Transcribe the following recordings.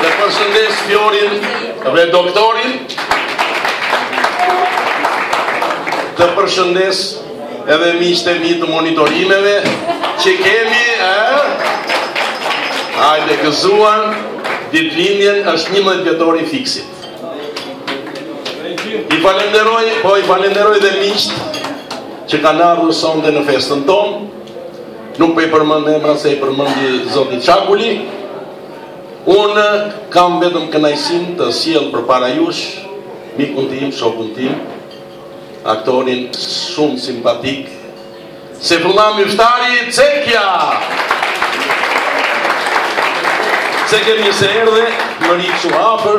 Dhe përshëndes Fjorin dhe doktorin. Dhe përshëndes edhe miqtë e mi të monitorimeve që kemi, eh? Ajde gëzuan, ditëlindjen është 11 vjetori i Fiksit. I falenderoj, po i falenderoj dhe miqtë që kanë ardhur sonde në festën tonë. Nuk po i përmend emra se i përmendi zoti Çakuli. Unë kam vetëm kënaqësinë të sjell përpara jush mikun tim, shokun tim, aktorin shumë simpatik, Sejfulla Myftari Cekja! Se kemi se erdhe, më një që afer,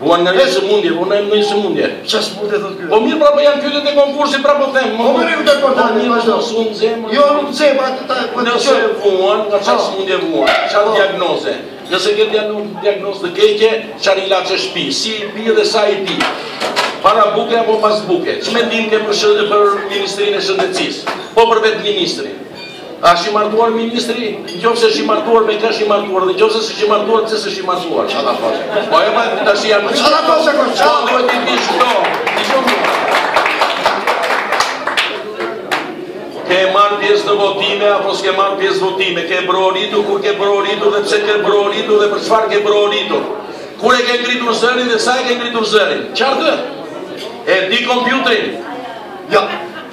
Vuan nga sëmundje, unë ndonjë sëmundje. Ça sëmundje të të kërë? Po mirë pra po janë pyetjet e konkursit pra po them. Po mirë këtë e po të një vazhdo. S'u nxeh. Jo nuk nxehem, pra të taj. Po nëse e vuan, nga ça sëmundje vuan, ça diagnoze. Nëse ke diagnozë të keqe, çfarë ilaçesh pi, si i pi dhe sa i pi. Para buke apo pas buke. Ç'mendim ke për, për Ministrinë e Shëndetësisë? Po për vetë ministrin. A është i martuar ministri? Në qoftë se është i martuar, me kë është i martuar, dhe në qoftë se është i martuar, pse është i martuar? Qa da pasë? Po e ma, të është i janë... Qa da pasë e kështë? Qa da pasë e kështë? Qa Ke marrë pjesë në votime, apo s'ke marrë pjesë në votime? Ke broritu, kur ke broritu, dhe pse ke broritu, dhe për çfarë ke broritu? Kur e ke ngritur zërin, dhe sa e ke ngritur zërin? Qartë? E di kompjuterin? Jo.